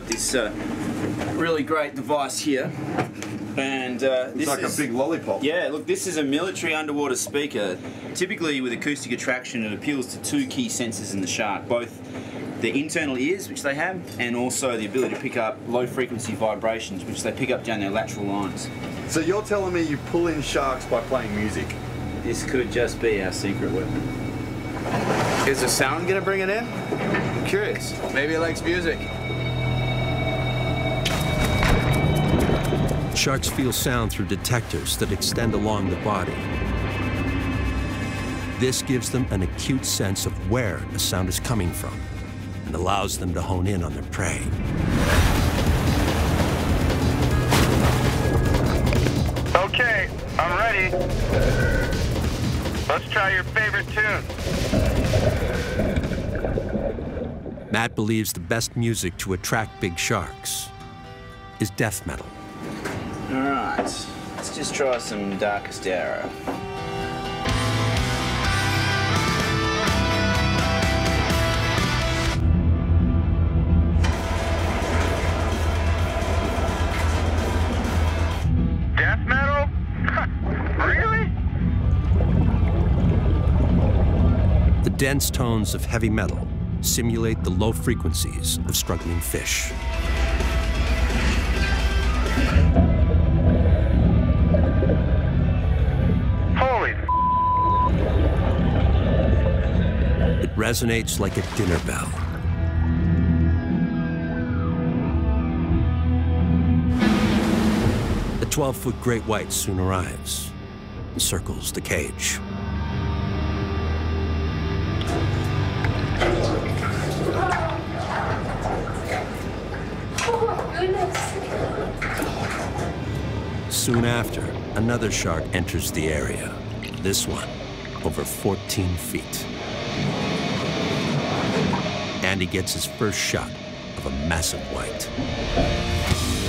got this uh, really great device here. And uh, It's this like is, a big lollipop. Yeah, look, this is a military underwater speaker. Typically, with acoustic attraction, it appeals to two key senses in the shark both the internal ears, which they have, and also the ability to pick up low frequency vibrations, which they pick up down their lateral lines. So you're telling me you pull in sharks by playing music? This could just be our secret weapon. Is the sound gonna bring it in? I'm curious. Maybe it likes music. Sharks feel sound through detectors that extend along the body. This gives them an acute sense of where a sound is coming from and allows them to hone in on their prey. Okay, I'm ready. Let's try your favorite tune. Matt believes the best music to attract big sharks is death metal. Alright, let's just try some Darkest Arrow. Death metal? really? The dense tones of heavy metal simulate the low frequencies of struggling fish. Resonates like a dinner bell. The 12 foot great white soon arrives and circles the cage. Oh. Soon after, another shark enters the area. This one, over 14 feet. Andy gets his first shot of a massive white.